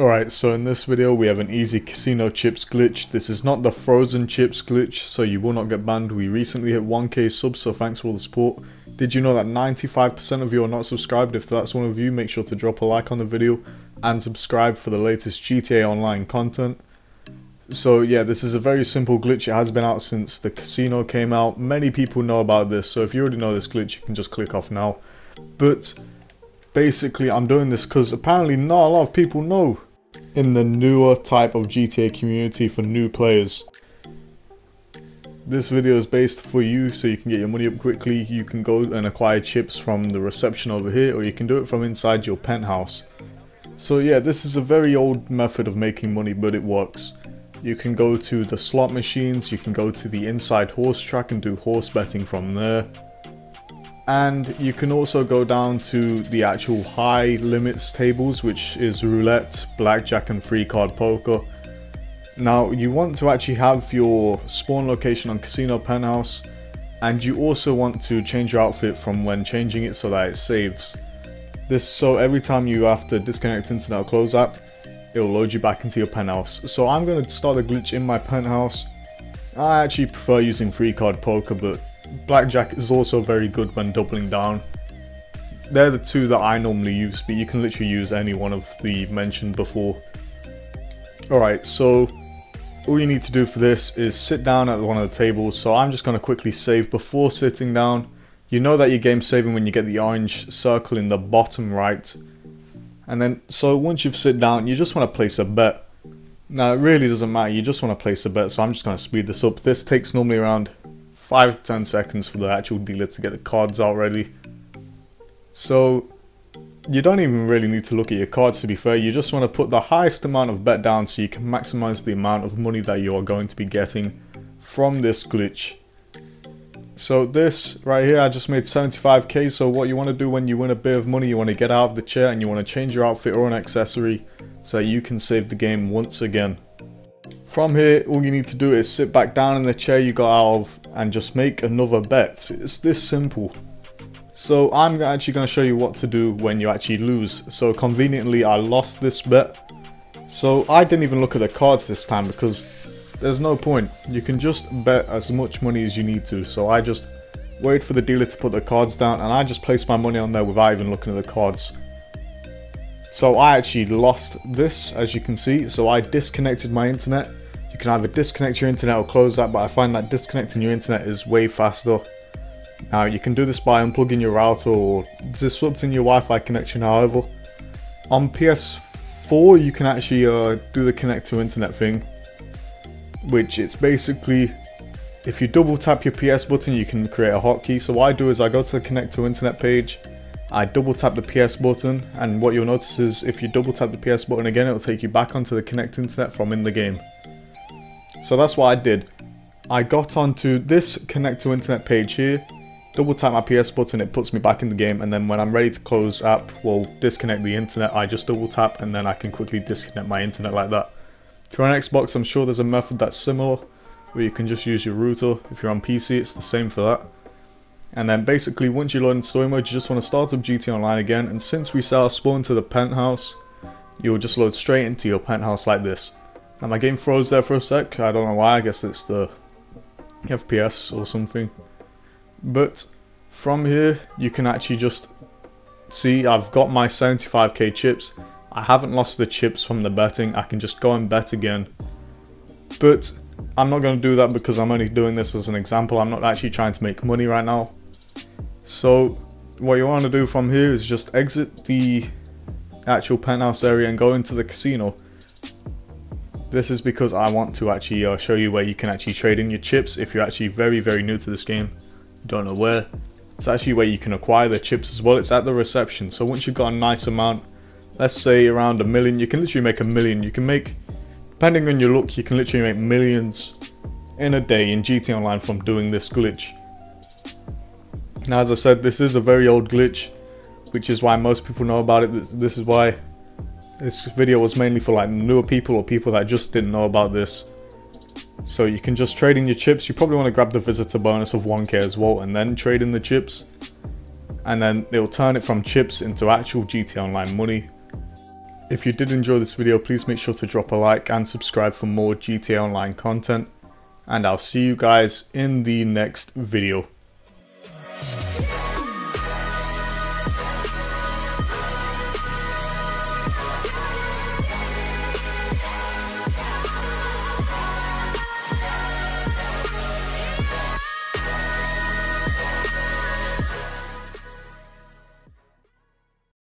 Alright, so in this video we have an easy casino chips glitch. This is not the frozen chips glitch, so you will not get banned. We recently hit 1k subs, so thanks for all the support. Did you know that 95% of you are not subscribed? If that's one of you, make sure to drop a like on the video and subscribe for the latest GTA Online content. So yeah, this is a very simple glitch. It has been out since the casino came out. Many people know about this, so if you already know this glitch, you can just click off now. But basically I'm doing this because apparently not a lot of people know in the newer type of GTA community for new players. This video is based for you so you can get your money up quickly. You can go and acquire chips from the reception over here or you can do it from inside your penthouse. So yeah, this is a very old method of making money but it works. You can go to the slot machines, you can go to the inside horse track and do horse betting from there and you can also go down to the actual high limits tables which is roulette, blackjack and free card poker. Now you want to actually have your spawn location on Casino Penthouse and you also want to change your outfit from when changing it so that it saves. This so every time you have to disconnect internet or close app, it will load you back into your penthouse. So I'm going to start the glitch in my penthouse. I actually prefer using free card poker but Blackjack is also very good when doubling down. They're the two that I normally use, but you can literally use any one of the mentioned before. Alright, so all you need to do for this is sit down at one of the tables, so I'm just going to quickly save before sitting down. You know that your game's saving when you get the orange circle in the bottom right. And then, so once you've sit down, you just want to place a bet. Now, it really doesn't matter, you just want to place a bet, so I'm just going to speed this up. This takes normally around 5 to 10 seconds for the actual dealer to get the cards out ready. So you don't even really need to look at your cards to be fair, you just want to put the highest amount of bet down so you can maximize the amount of money that you are going to be getting from this glitch. So this right here I just made 75k so what you want to do when you win a bit of money you want to get out of the chair and you want to change your outfit or an accessory so you can save the game once again. From here, all you need to do is sit back down in the chair you got out of and just make another bet. It's this simple. So I'm actually going to show you what to do when you actually lose. So conveniently, I lost this bet. So I didn't even look at the cards this time because there's no point. You can just bet as much money as you need to. So I just wait for the dealer to put the cards down and I just place my money on there without even looking at the cards. So I actually lost this as you can see. So I disconnected my internet can either disconnect your internet or close that, but I find that disconnecting your internet is way faster. Now you can do this by unplugging your router or disrupting your Wi-Fi connection however. On PS4 you can actually uh, do the connect to internet thing, which it's basically if you double tap your PS button you can create a hotkey. So what I do is I go to the connect to internet page, I double tap the PS button and what you'll notice is if you double tap the PS button again it'll take you back onto the connect internet from in the game. So that's what I did. I got onto this connect to internet page here, double tap my PS button, it puts me back in the game, and then when I'm ready to close app, well, disconnect the internet, I just double tap, and then I can quickly disconnect my internet like that. If you're on Xbox, I'm sure there's a method that's similar, where you can just use your router. If you're on PC, it's the same for that. And then basically, once you load in story mode, you just want to start up GT Online again, and since we set our spawn to the penthouse, you'll just load straight into your penthouse like this. Now my game froze there for a sec, I don't know why, I guess it's the FPS or something. But from here you can actually just see I've got my 75k chips. I haven't lost the chips from the betting, I can just go and bet again. But I'm not going to do that because I'm only doing this as an example, I'm not actually trying to make money right now. So what you want to do from here is just exit the actual penthouse area and go into the casino. This is because I want to actually uh, show you where you can actually trade in your chips if you're actually very very new to this game. Don't know where. It's actually where you can acquire the chips as well. It's at the reception. So once you've got a nice amount, let's say around a million, you can literally make a million. You can make, depending on your luck, you can literally make millions in a day in GT Online from doing this glitch. Now as I said, this is a very old glitch, which is why most people know about it. This, this is why this video was mainly for like newer people or people that just didn't know about this. So you can just trade in your chips. You probably want to grab the visitor bonus of 1k as well and then trade in the chips. And then they'll turn it from chips into actual GT Online money. If you did enjoy this video, please make sure to drop a like and subscribe for more GTA Online content. And I'll see you guys in the next video.